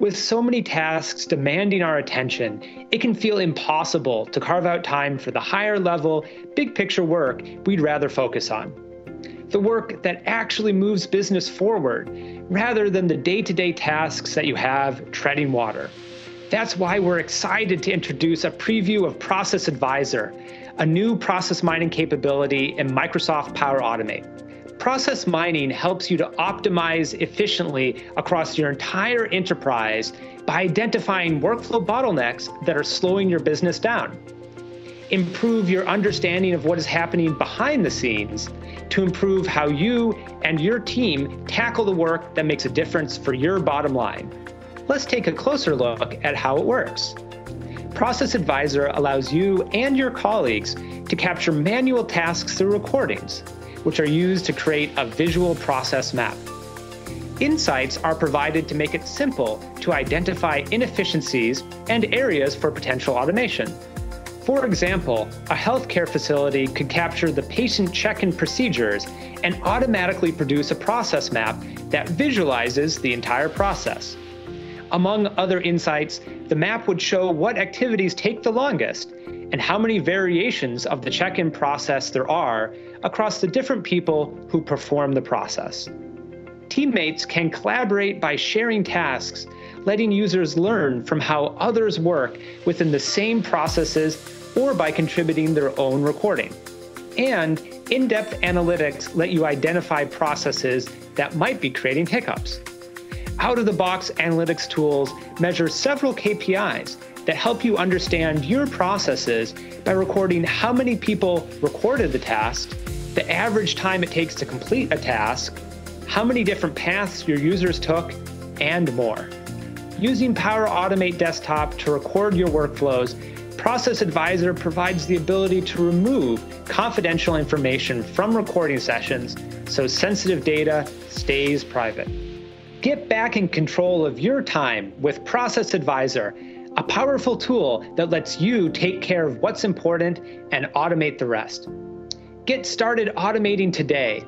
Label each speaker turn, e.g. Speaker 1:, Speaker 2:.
Speaker 1: With so many tasks demanding our attention, it can feel impossible to carve out time for the higher level, big picture work we'd rather focus on. The work that actually moves business forward, rather than the day to day tasks that you have treading water. That's why we're excited to introduce a preview of Process Advisor, a new process mining capability in Microsoft Power Automate. Process mining helps you to optimize efficiently across your entire enterprise by identifying workflow bottlenecks that are slowing your business down. Improve your understanding of what is happening behind the scenes to improve how you and your team tackle the work that makes a difference for your bottom line. Let's take a closer look at how it works. Process Advisor allows you and your colleagues to capture manual tasks through recordings which are used to create a visual process map. Insights are provided to make it simple to identify inefficiencies and areas for potential automation. For example, a healthcare facility could capture the patient check in procedures and automatically produce a process map that visualizes the entire process. Among other insights, the map would show what activities take the longest and how many variations of the check in process there are across the different people who perform the process. Teammates can collaborate by sharing tasks, letting users learn from how others work within the same processes or by contributing their own recording. And in depth analytics let you identify processes that might be creating hiccups. Out of the box analytics tools measure several KPIs that help you understand your processes by recording how many people recorded the task, the average time it takes to complete a task, how many different paths your users took, and more. Using Power Automate Desktop to record your workflows, Process Advisor provides the ability to remove confidential information from recording sessions so sensitive data stays private. Get back in control of your time with Process Advisor a powerful tool that lets you take care of what's important and automate the rest. Get started automating today